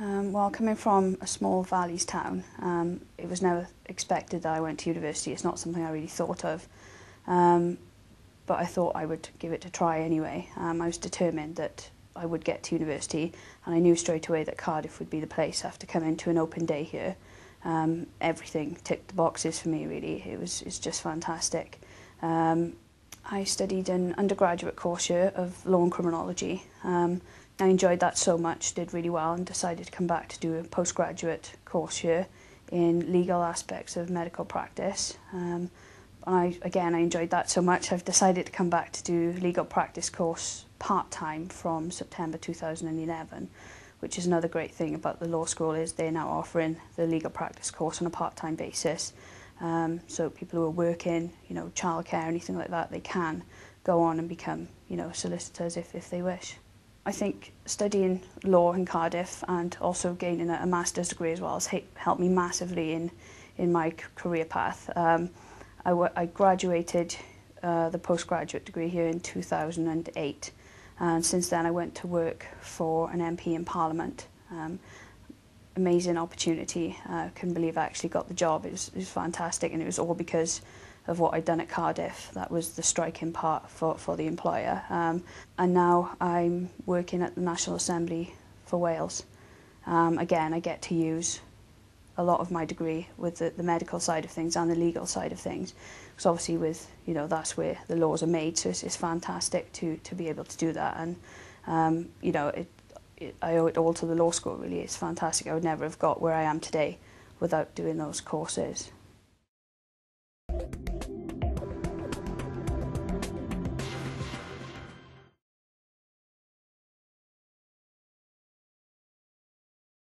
Um, well, coming from a small valleys town, um, it was never expected that I went to university. It's not something I really thought of. Um, but I thought I would give it a try anyway. Um, I was determined that I would get to university and I knew straight away that Cardiff would be the place after coming to an open day here. Um, everything ticked the boxes for me really. It was it's just fantastic. Um, I studied an undergraduate course here of law and criminology. Um, I enjoyed that so much, did really well and decided to come back to do a postgraduate course here in legal aspects of medical practice. Um, I, again, I enjoyed that so much, I've decided to come back to do legal practice course part-time from September 2011, which is another great thing about the law school is they're now offering the legal practice course on a part-time basis. Um, so people who are working, you know, childcare, anything like that, they can go on and become, you know, solicitors if, if they wish. I think studying law in Cardiff and also gaining a, master's degree as well has helped me massively in, in my career path. Um, I, I graduated uh, the postgraduate degree here in 2008 and since then I went to work for an MP in Parliament. Um, amazing opportunity. I uh, couldn't believe I actually got the job. It was, it was fantastic and it was all because of what I'd done at Cardiff. That was the striking part for, for the employer. Um, and now I'm working at the National Assembly for Wales. Um, again, I get to use a lot of my degree with the, the medical side of things and the legal side of things. Because obviously with, you know, that's where the laws are made, so it's, it's fantastic to, to be able to do that. And, um, you know, it, it, I owe it all to the law school, really. It's fantastic. I would never have got where I am today without doing those courses.